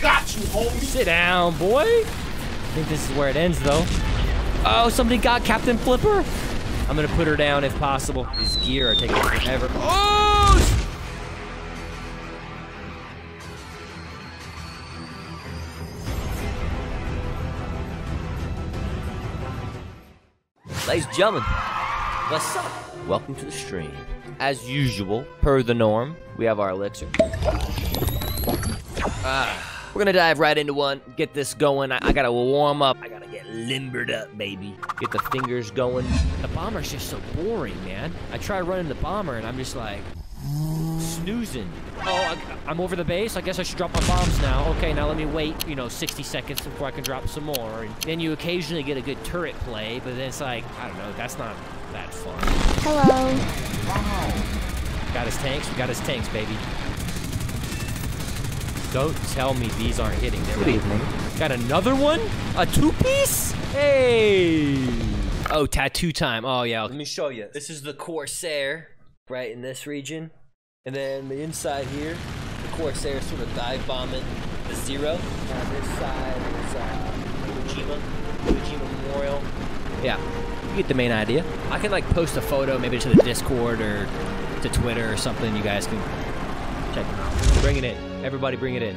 Got you, homie. Sit down, boy. I think this is where it ends, though. Oh, somebody got Captain Flipper. I'm gonna put her down if possible. These gear are taking forever. Oh! Ladies and gentlemen, what's up? Welcome to the stream. As usual, per the norm, we have our elixir. Ah, we're gonna dive right into one, get this going. I, I gotta warm up. I gotta get limbered up, baby. Get the fingers going. The bomber's just so boring, man. I try running the bomber and I'm just like snoozing. Oh, I, I'm over the base. I guess I should drop my bombs now. Okay, now let me wait, you know, 60 seconds before I can drop some more. And then you occasionally get a good turret play, but then it's like, I don't know, that's not that fun. Hello. Wow. Got his tanks. We got his tanks, baby. Don't tell me these aren't hitting. There Good evening. Got another one? A two-piece? Hey! Oh, tattoo time. Oh, yeah. Let me show you. This is the Corsair, right in this region. And then the inside here, the Corsair sort of dive bombing the Zero. On this side is uh, Iwo Jima, Iwo Jima Memorial. Yeah, you get the main idea. I can like post a photo maybe to the Discord or to Twitter or something. You guys can check it out. Bring it in. Everybody bring it in.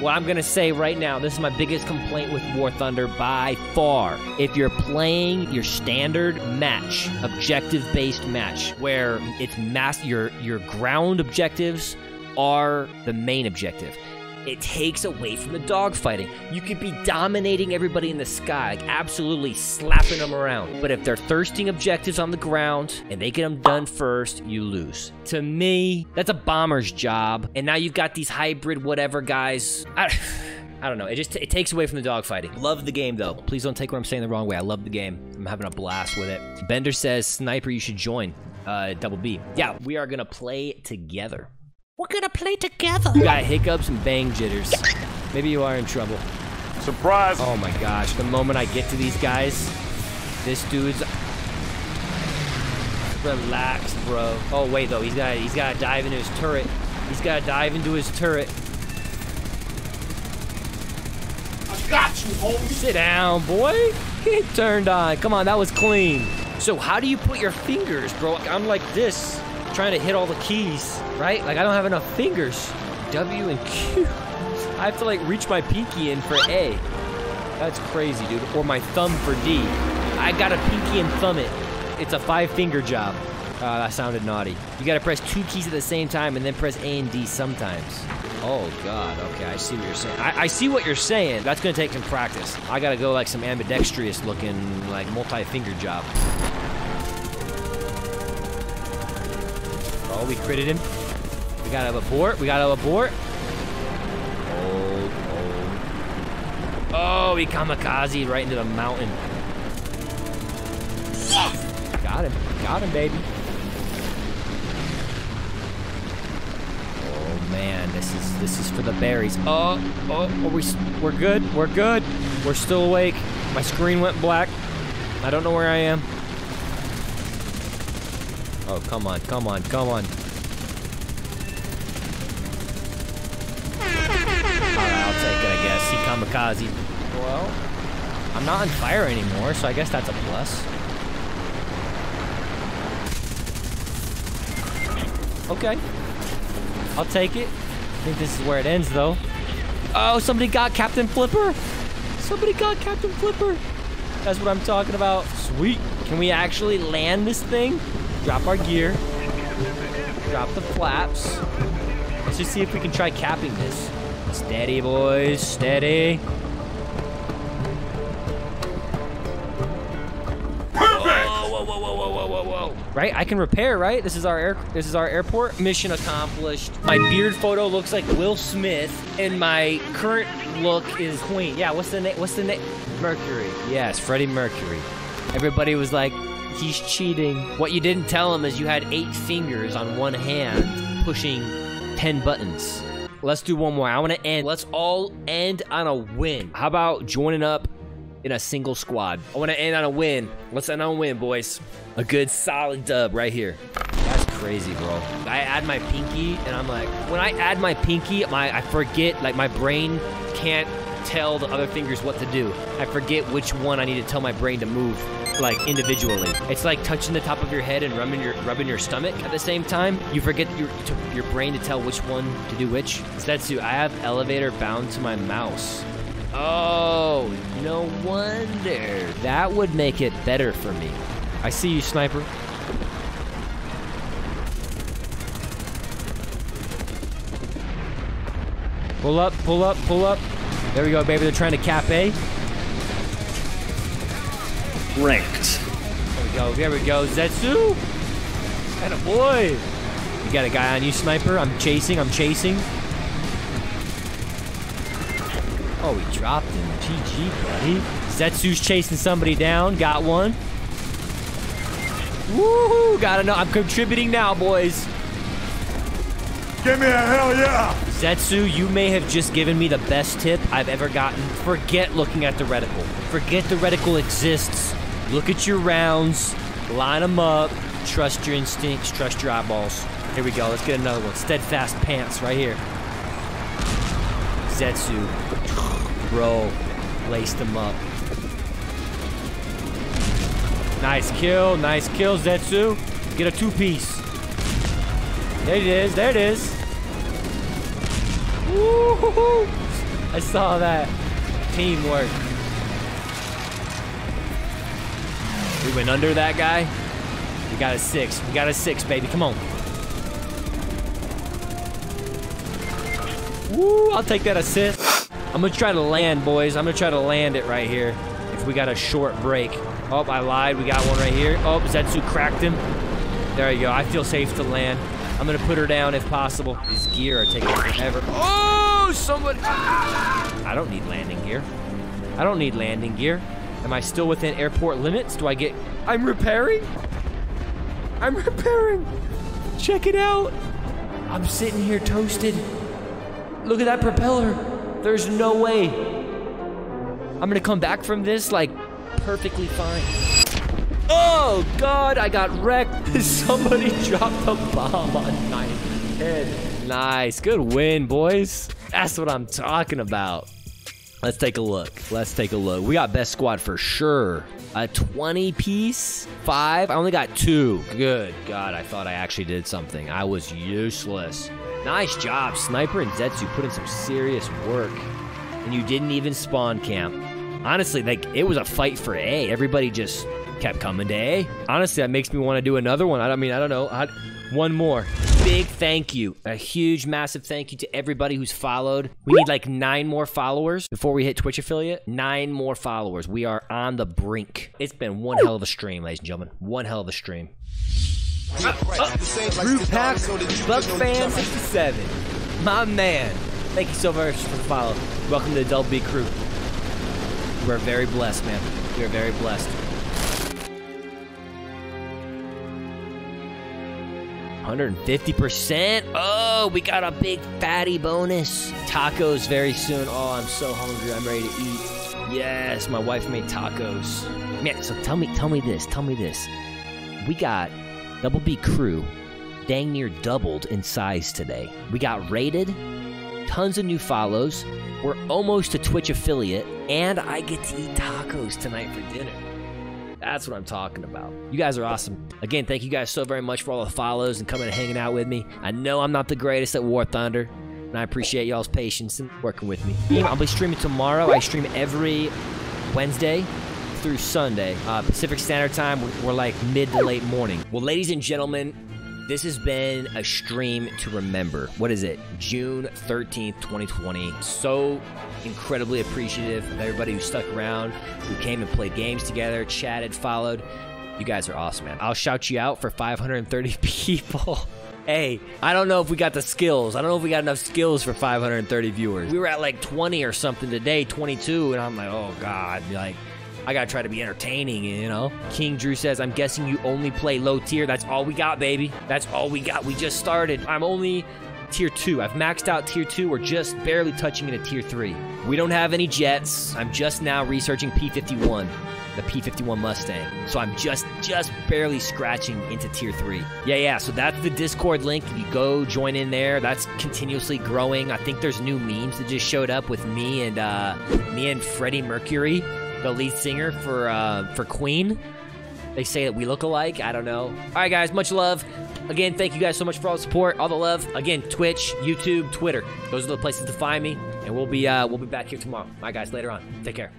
What I'm gonna say right now, this is my biggest complaint with War Thunder by far. If you're playing your standard match, objective-based match, where it's mass your your ground objectives are the main objective. It takes away from the dogfighting. You could be dominating everybody in the sky, like absolutely slapping them around. But if they're thirsting objectives on the ground and they get them done first, you lose. To me, that's a bomber's job. And now you've got these hybrid whatever guys. I, I don't know. It just it takes away from the dogfighting. Love the game though. Please don't take what I'm saying the wrong way. I love the game. I'm having a blast with it. Bender says, "Sniper, you should join." Uh, double B. Yeah, we are gonna play together. We're gonna play together. You got hiccups and bang jitters. Maybe you are in trouble. Surprise. Oh my gosh, the moment I get to these guys, this dude's relax, bro. Oh wait though, he's got he's got to dive into his turret. He's got to dive into his turret. I got you, homie. Sit down, boy. He turned on. Come on, that was clean. So how do you put your fingers, bro? I'm like this, trying to hit all the keys, right? Like I don't have enough fingers. W and Q. I have to like reach my pinky in for A. That's crazy, dude. Or my thumb for D. I got a pinky and thumb it. It's a five finger job. Uh, that sounded naughty. You gotta press two keys at the same time and then press A and D sometimes. Oh god, okay, I see what you're saying. I, I see what you're saying. That's gonna take some practice. I gotta go like some ambidextrous looking, like multi-finger job. Oh, we critted him. We gotta abort. We gotta abort. Oh, oh. Oh, he kamikaze right into the mountain. Got him. Got him, baby. Oh man, this is this is for the berries. Oh, oh, are we we're good. We're good. We're still awake. My screen went black. I don't know where I am. Oh, come on, come on, come on. I'll take it, I guess. He kamikaze. Well, I'm not on fire anymore, so I guess that's a plus. Okay. I'll take it. I think this is where it ends, though. Oh, somebody got Captain Flipper. Somebody got Captain Flipper. That's what I'm talking about. Sweet. Can we actually land this thing? Drop our gear. Drop the flaps. Let's just see if we can try capping this. Steady, boys. Steady. Whoa, whoa, whoa, whoa, whoa, whoa, whoa, whoa. Right? I can repair, right? This is our air this is our airport. Mission accomplished. My beard photo looks like Will Smith, and my current look is Queen. Yeah, what's the name? What's the name? Mercury. Yes, Freddie Mercury. Everybody was like, he's cheating. What you didn't tell him is you had eight fingers on one hand pushing 10 buttons. Let's do one more. I want to end. Let's all end on a win. How about joining up in a single squad? I want to end on a win. Let's end on a win, boys. A good solid dub right here. That's crazy, bro. I add my pinky, and I'm like, when I add my pinky, my I forget, like my brain can't tell the other fingers what to do. I forget which one I need to tell my brain to move, like individually. It's like touching the top of your head and rubbing your rubbing your stomach at the same time. You forget your your brain to tell which one to do which. Zetsu, I have elevator bound to my mouse. Oh, no wonder. That would make it better for me. I see you, sniper. Pull up, pull up, pull up. There we go, baby. They're trying to cap A. Ranked. There we go, there we go. Zetsu! And a boy! You got a guy on you, sniper. I'm chasing, I'm chasing. Oh, he dropped him. GG, buddy. Zetsu's chasing somebody down. Got one. Woohoo! Gotta know. I'm contributing now, boys. Give me a hell yeah! Zetsu, you may have just given me the best tip I've ever gotten. Forget looking at the reticle. Forget the reticle exists. Look at your rounds, line them up, trust your instincts, trust your eyeballs. Here we go, let's get another one. Steadfast pants right here. Zetsu, bro, laced them up. Nice kill, nice kill, Zetsu. Get a two piece. There it is, there it is. I saw that. Teamwork. We went under that guy. We got a six. We got a six, baby. Come on. Woo, I'll take that assist. I'm gonna try to land, boys. I'm gonna try to land it right here. If we got a short break. Oh, I lied. We got one right here. Oh, Zetsu cracked him. There you go. I feel safe to land. I'm gonna put her down if possible. These gear are taking forever. Oh, someone! I don't need landing gear. I don't need landing gear. Am I still within airport limits? Do I get. I'm repairing? I'm repairing. Check it out. I'm sitting here toasted. Look at that propeller. There's no way. I'm gonna come back from this like perfectly fine. Oh God, I got wrecked. Somebody dropped a bomb on my head. Nice, good win, boys. That's what I'm talking about. Let's take a look. Let's take a look. We got best squad for sure. A 20 piece, five. I only got two. Good God, I thought I actually did something. I was useless. Nice job, Sniper and Zetsu put in some serious work. And you didn't even spawn camp. Honestly, like, it was a fight for A. Everybody just kept coming A. Honestly, that makes me want to do another one. I mean, I don't know. I, one more. Big thank you. A huge, massive thank you to everybody who's followed. We need like nine more followers before we hit Twitch affiliate. Nine more followers. We are on the brink. It's been one hell of a stream, ladies and gentlemen. One hell of a stream. Pack, Buck Fan 67. My man. Thank you so much for the follow. Welcome to the Double B crew. We're very blessed, man. We are very blessed. 150%. Oh, we got a big fatty bonus. Tacos very soon. Oh, I'm so hungry. I'm ready to eat. Yes, my wife made tacos. Man, so tell me, tell me this, tell me this. We got Double B crew dang near doubled in size today. We got rated, tons of new follows. We're almost a Twitch affiliate, and I get to eat tacos tonight for dinner. That's what I'm talking about. You guys are awesome. Again, thank you guys so very much for all the follows and coming and hanging out with me. I know I'm not the greatest at War Thunder, and I appreciate y'all's patience and working with me. I'll be streaming tomorrow. I stream every Wednesday through Sunday. Uh, Pacific Standard Time, we're, we're like mid to late morning. Well, ladies and gentlemen, this has been a stream to remember. What is it? June 13th, 2020. So incredibly appreciative of everybody who stuck around, who came and played games together, chatted, followed. You guys are awesome, man. I'll shout you out for 530 people. Hey, I don't know if we got the skills. I don't know if we got enough skills for 530 viewers. We were at like 20 or something today, 22, and I'm like, oh God, like, I gotta try to be entertaining, you know? King Drew says, I'm guessing you only play low tier. That's all we got, baby. That's all we got. We just started. I'm only tier 2. I've maxed out tier 2. We're just barely touching into tier 3. We don't have any jets. I'm just now researching P51, the P51 Mustang. So I'm just just barely scratching into tier 3. Yeah, yeah, so that's the Discord link. You go join in there, that's continuously growing. I think there's new memes that just showed up with me and uh me and Freddie Mercury, the lead singer for uh for Queen. They say that we look alike. I don't know. All right, guys, much love. Again, thank you guys so much for all the support, all the love. Again, Twitch, YouTube, Twitter. Those are the places to find me, and we'll be uh, we'll be back here tomorrow. All right, guys, later on. Take care.